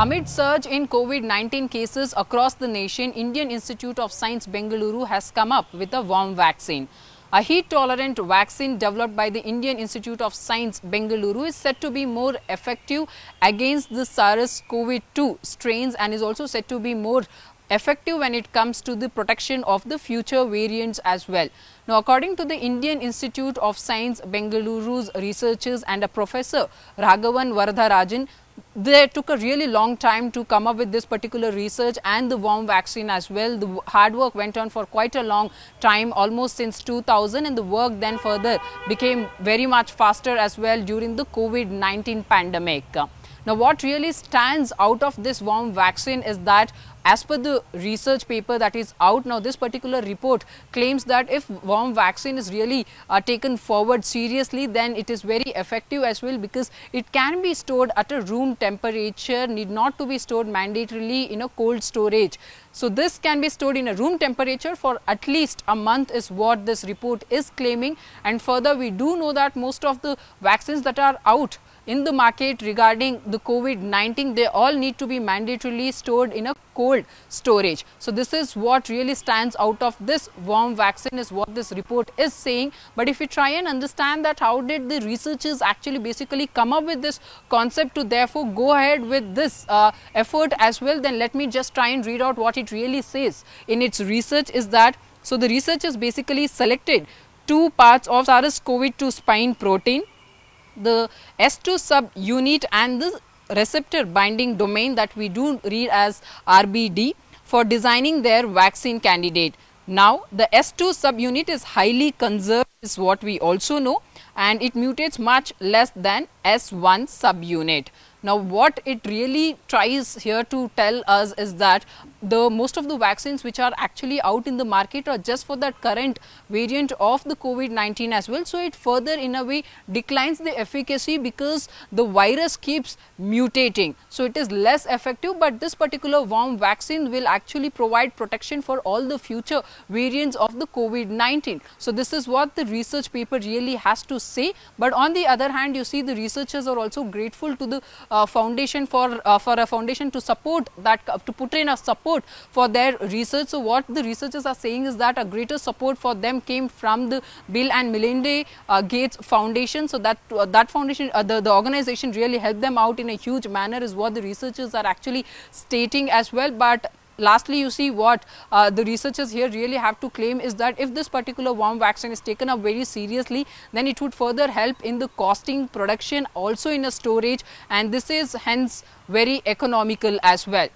Amid surge in COVID-19 cases across the nation, Indian Institute of Science Bengaluru has come up with a warm vaccine. A heat-tolerant vaccine developed by the Indian Institute of Science Bengaluru is said to be more effective against the SARS-CoV-2 strains and is also said to be more effective when it comes to the protection of the future variants as well. Now, according to the Indian Institute of Science Bengaluru's researchers and a professor Raghavan Varadarajan, they took a really long time to come up with this particular research and the warm vaccine as well. The hard work went on for quite a long time, almost since 2000 and the work then further became very much faster as well during the COVID-19 pandemic. Now, what really stands out of this warm vaccine is that as per the research paper that is out now, this particular report claims that if warm vaccine is really uh, taken forward seriously, then it is very effective as well because it can be stored at a room temperature, need not to be stored mandatorily in a cold storage. So, this can be stored in a room temperature for at least a month is what this report is claiming and further we do know that most of the vaccines that are out in the market regarding the COVID-19, they all need to be mandatorily stored in a cold storage. So, this is what really stands out of this warm vaccine is what this report is saying. But if we try and understand that how did the researchers actually basically come up with this concept to therefore go ahead with this uh, effort as well, then let me just try and read out what it really says in its research is that, so the researchers basically selected two parts of SARS-CoV-2 spike protein the S2 subunit and the receptor binding domain that we do read as RBD for designing their vaccine candidate. Now, the S2 subunit is highly conserved is what we also know and it mutates much less than S1 subunit. Now, what it really tries here to tell us is that the most of the vaccines which are actually out in the market are just for that current variant of the COVID-19 as well. So, it further in a way declines the efficacy because the virus keeps mutating. So, it is less effective, but this particular warm vaccine will actually provide protection for all the future variants of the COVID-19. So, this is what the research paper really has to say, but on the other hand you see the researchers are also grateful to the foundation for uh, for a foundation to support that uh, to put in a support for their research. So, what the researchers are saying is that a greater support for them came from the Bill and Melinda uh, Gates Foundation. So, that uh, that foundation the, the organization really helped them out in a huge manner is what the researchers are actually stating as well. But lastly you see what uh, the researchers here really have to claim is that if this particular warm vaccine is taken up very seriously then it would further help in the costing production also in a storage and this is hence very economical as well.